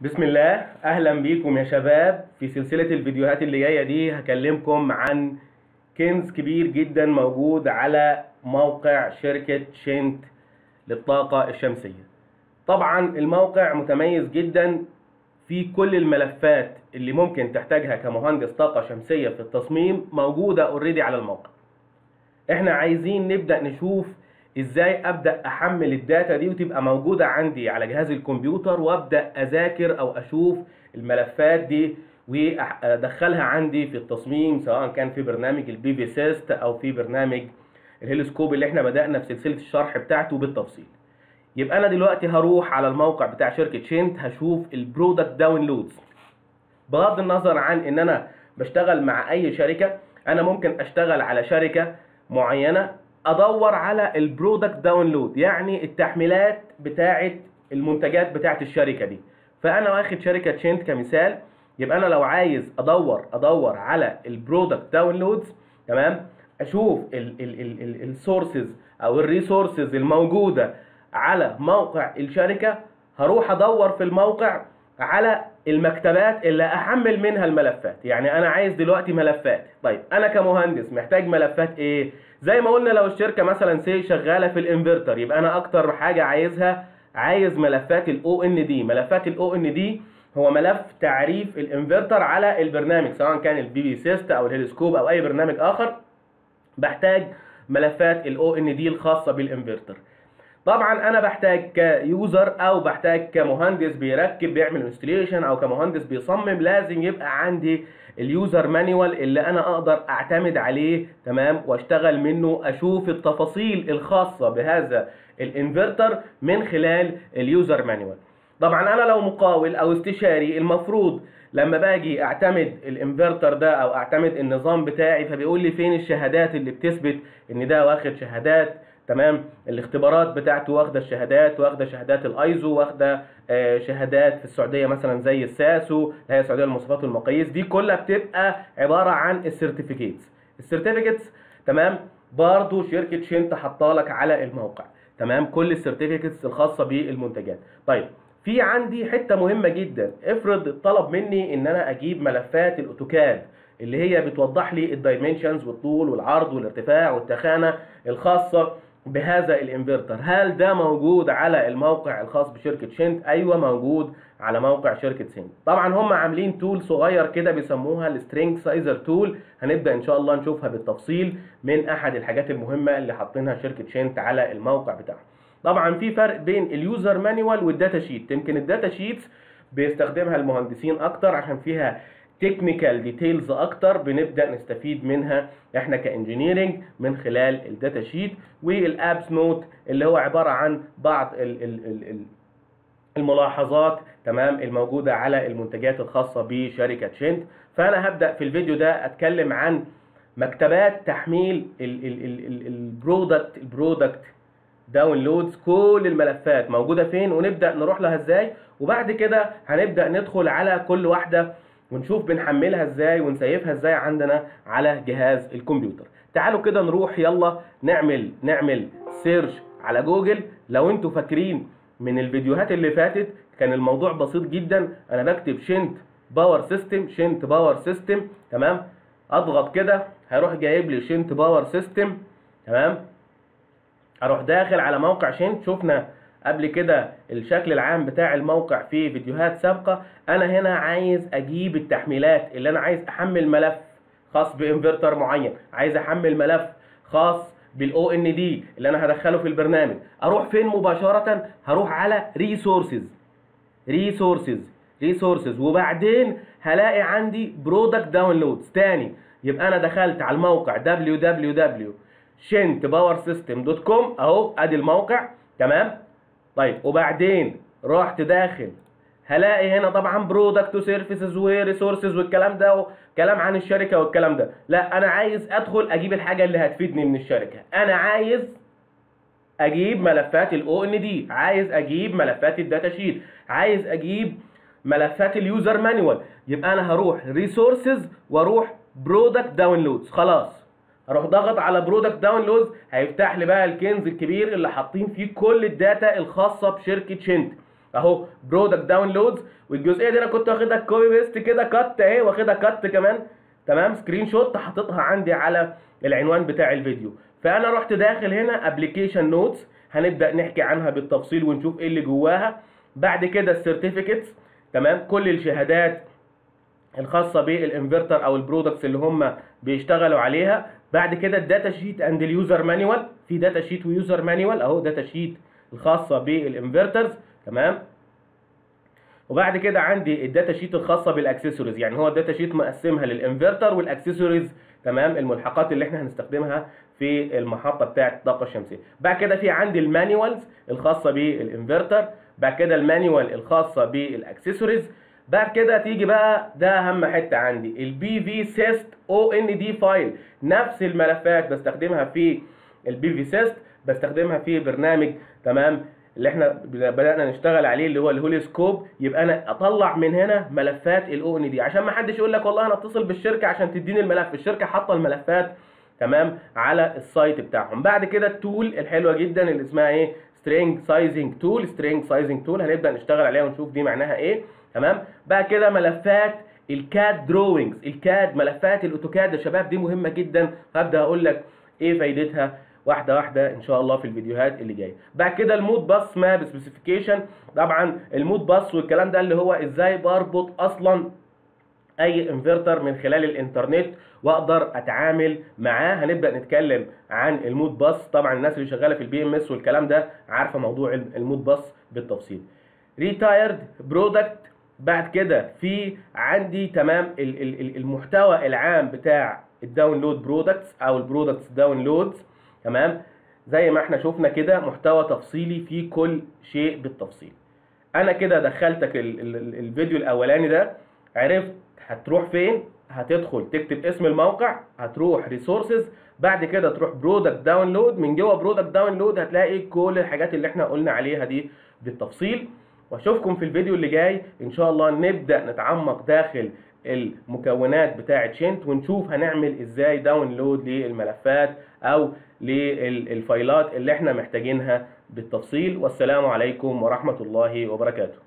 بسم الله أهلا بيكم يا شباب في سلسلة الفيديوهات اللي جاية دي. هكلمكم عن كنز كبير جدا موجود على موقع شركة Chint للطاقة الشمسية. طبعا الموقع متميز جدا في كل الملفات اللي ممكن تحتاجها كمهندس طاقة شمسية في التصميم موجودة already على الموقع. إحنا عايزين نبدأ نشوف إزاي أبدأ أحمل ال data دي وتبقى موجودة عندي على جهاز الكمبيوتر وأبدأ أذاكر أو أشوف الملفات دي وأدخلها عندي في التصميم سواء كان في برنامج ال PVsyst أو في برنامج ال HelioScope اللي إحنا بدأنا في سلسلة الشرح بتاعته بالتفصيل. يبقى أنا دلوقتي هروح على الموقع بتاع شركة Chint هشوف ال product downloads بغض النظر عن إن أنا بشتغل مع أي شركة أنا ممكن أشتغل على شركة معينة أدور على ال product download يعني التحميلات بتاعه المنتجات بتاعه الشركة دي. فأنا واخد شركة Chint كمثال يبقى أنا لو عايز أدور أدور على ال product downloads تمام؟ أشوف ال sources أو ال resources الموجودة على موقع الشركة هروح أدور في الموقع على المكتبات اللي أحمل منها الملفات. يعني أنا عايز دلوقتي ملفات. طيب أنا كمهندس محتاج ملفات إيه؟ زي ما قلنا لو الشركة مثلا سي شغالة في الإنفرتر يبقى أنا أكتر حاجة عايزها عايز ملفات ال OND ملفات ال OND هو ملف تعريف الإنفرتر على البرنامج سواء كان ال PVsyst أو ال HelioScope أو أي برنامج آخر. بحتاج ملفات ال OND الخاصة بالإنفرتر. طبعا أنا بحتاج ك user أو بحتاج كمهندس بيركب بيعمل installation أو كمهندس بيصمم لازم يبقى عندي ال user manual اللي أنا أقدر أعتمد عليه تمام؟ وأشتغل منه أشوف التفاصيل الخاصة بهذا الإنفرتر من خلال ال user manual طبعا أنا لو مقاول أو استشاري المفروض لما باجي أعتمد الإنفرتر ده أو أعتمد النظام بتاعي فبيقول لي فين الشهادات اللي بتثبت إن ده واخد شهادات تمام؟ الاختبارات بتاعته واخدة الشهادات واخدة شهادات الأيزو واخدة آه شهادات في السعودية مثلا زي ال SASO اللي هي السعودية للمواصفات والمقاييس. دي كلها بتبقى عبارة عن ال certificates. ال certificates تمام؟ برضو شركة Chint حطالك على الموقع تمام؟ كل ال certificates الخاصة بالمنتجات. طيب في عندي حتة مهمة جدا. افرض طلب مني إن أنا أجيب ملفات ال AutoCAD اللي هي بتوضح لي ال dimensions والطول والعرض والارتفاع والتخانة الخاصة بهذا الانفرتر. هل ده موجود على الموقع الخاص بشركة Chint؟ أيوه موجود على موقع شركة Chint. طبعا هم عاملين tool صغير كده بيسموها ال string sizer tool هنبدأ إن شاء الله نشوفها بالتفصيل من أحد الحاجات المهمة اللي حاطينها شركة Chint على الموقع بتاعها. طبعا في فرق بين ال user manual وال data sheet يمكن ال data sheets بيستخدمها المهندسين أكتر عشان فيها technical details أكتر بنبدأ نستفيد منها إحنا ك engineering من خلال ال data sheet وال apps note اللي هو عبارة عن بعض ال ال ال الملاحظات تمام الموجودة على المنتجات الخاصة بشركة Chint. فأنا هبدأ في الفيديو ده أتكلم عن مكتبات تحميل ال product ال product downloads كل الملفات موجودة فين؟ ونبدأ نروح لها إزاي؟ وبعد كده هنبدأ ندخل على كل واحدة ونشوف بنحملها إزاي ونسيفها إزاي عندنا على جهاز الكمبيوتر. تعالوا كده نروح يلا نعمل نعمل search على جوجل. لو أنتوا فاكرين من الفيديوهات اللي فاتت كان الموضوع بسيط جدا. أنا بكتب Chint Power System Chint Power System تمام؟ أضغط كده هيروح جايب لي Chint Power System تمام؟ أروح داخل على موقع Chint شفنا قبل كده الشكل العام بتاع الموقع في فيديوهات سابقة أنا هنا عايز أجيب التحميلات اللي أنا عايز أحمل ملف خاص بإنفرتر معين عايز أحمل ملف خاص بال OND اللي أنا هدخله في البرنامج. أروح فين مباشرة؟ هروح على resources resources resources وبعدين هلاقي عندي product downloads تاني. يبقى أنا دخلت على الموقع www.chintpowersystem.com أهو أدي الموقع. تمام؟ طيب وبعدين رحت داخل. هلاقي هنا طبعا product و services و resources والكلام ده وكلام عن الشركة والكلام ده. لا أنا عايز أدخل أجيب الحاجة اللي هتفيدني من الشركة. أنا عايز أجيب ملفات ال OND عايز أجيب ملفات ال data sheet عايز أجيب ملفات ال user manual يبقى أنا هروح resources وأروح product downloads خلاص. أروح ضغط على product downloads هيفتح لي بقى الكنز الكبير اللي حاطين فيه كل ال data الخاصة بشركة Chint. اهو product downloads والجزئية دي أنا كنت واخدها copy paste كده cut اهي واخدها cut كمان. تمام؟ screenshot حاططها عندي على العنوان بتاع الفيديو. فأنا رحت داخل هنا application notes هنبدأ نحكي عنها بالتفصيل ونشوف إيه اللي جواها. بعد كده ال certificates تمام؟ كل الشهادات الخاصة بالانفرتر أو ال products اللي هم بيشتغلوا عليها. بعد كده ال data sheet and ال user manual في data sheet و user manual أهو data sheet الخاصة بال inverters تمام؟ وبعد كده عندي ال data sheet الخاصة بالاكسسوارز. يعني هو ال data sheet مقسمها للانفرتر والاكسسوارز. تمام؟ الملحقات اللي إحنا هنستخدمها في المحطة بتاعه الطاقه الشمسيه بعد كده في عندي ال manuals الخاصة بالانفرتر بعد كده ال manual الخاصة بالاكسسوارز. بعد كده تيجي بقى ده أهم حتة عندي ال PVsyst OND file نفس الملفات بستخدمها في ال PVsyst بستخدمها في برنامج تمام اللي إحنا بدأنا نشتغل عليه اللي هو ال HelioScope يبقى أنا أطلع من هنا ملفات ال OND عشان ما حدش يقول لك والله أنا أتصل بالشركة عشان تديني الملف. الشركة حاطة الملفات تمام على ال site بتاعهم. بعد كده ال tool الحلوة جدا اللي اسمها إيه؟ string sizing tool string sizing tool هنبدأ نشتغل عليها ونشوف دي معناها إيه. تمام؟ بعد كده ملفات ال CAD drawings ال CAD ملفات ال AutoCAD يا شباب دي مهمة جدا. هبدأ أقول لك إيه فايدتها. واحدة واحدة إن شاء الله في الفيديوهات اللي جاية. بعد كده ال Modbus map specification طبعا ال Modbus والكلام ده اللي هو إزاي بربط أصلا أي انفرتر من خلال الإنترنت وأقدر أتعامل معاه. هنبدأ نتكلم عن ال Modbus طبعا الناس اللي شغالة في ال BMS والكلام ده عارفة موضوع ال Modbus بالتفصيل. retired product بعد كده في عندي تمام المحتوى العام بتاع ال download products أو ال products downloads تمام؟ زي ما إحنا شفنا كده محتوى تفصيلي في كل شيء بالتفصيل. أنا كده دخلتك ال ال الفيديو الأولاني ده عرفت هتروح فين؟ هتدخل تكتب اسم الموقع هتروح resources بعد كده تروح product download من جوه product download هتلاقي كل الحاجات اللي إحنا قلنا عليها دي بالتفصيل. واشوفكم في الفيديو اللي جاي. إن شاء الله نبدأ نتعمق داخل المكونات بتاعه Chint ونشوف هنعمل إزاي download للملفات أو لل files اللي إحنا محتاجينها بالتفصيل. والسلام عليكم ورحمة الله وبركاته.